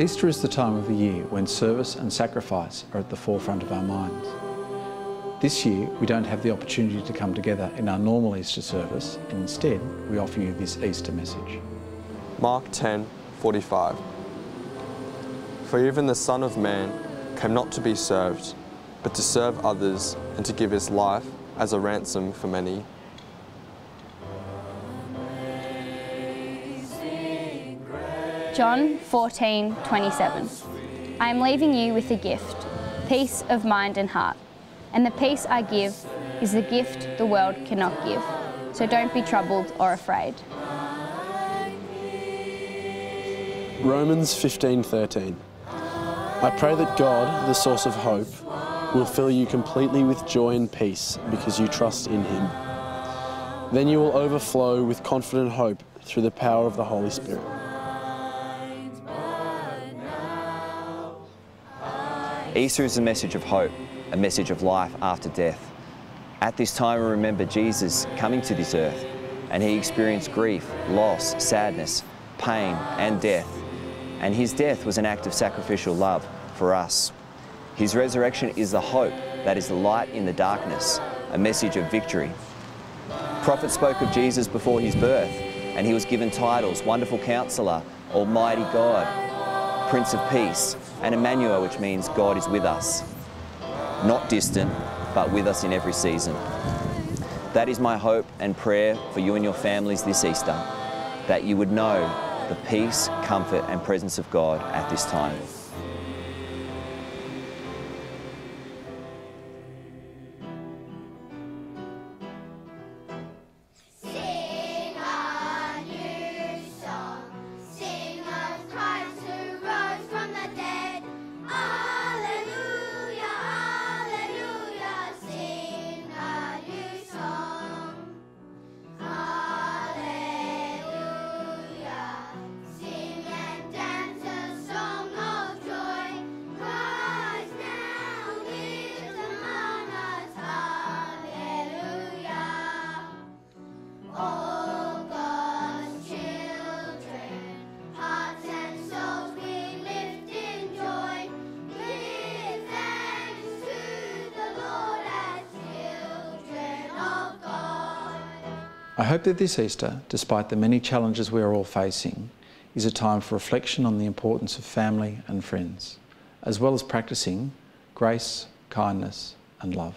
Easter is the time of the year when service and sacrifice are at the forefront of our minds. This year, we don't have the opportunity to come together in our normal Easter service, and instead, we offer you this Easter message. Mark 10 45. For even the Son of Man came not to be served, but to serve others and to give his life as a ransom for many. John 14, 27. I am leaving you with a gift, peace of mind and heart. And the peace I give is the gift the world cannot give. So don't be troubled or afraid. Romans 15:13. I pray that God, the source of hope, will fill you completely with joy and peace because you trust in him. Then you will overflow with confident hope through the power of the Holy Spirit. Easter is a message of hope, a message of life after death. At this time, we remember Jesus coming to this earth, and he experienced grief, loss, sadness, pain, and death. And his death was an act of sacrificial love for us. His resurrection is the hope that is the light in the darkness, a message of victory. Prophets spoke of Jesus before his birth, and he was given titles Wonderful Counselor, Almighty God, Prince of Peace, and Emmanuel, which means God is with us. Not distant, but with us in every season. That is my hope and prayer for you and your families this Easter, that you would know the peace, comfort, and presence of God at this time. I hope that this Easter, despite the many challenges we are all facing, is a time for reflection on the importance of family and friends, as well as practicing grace, kindness, and love.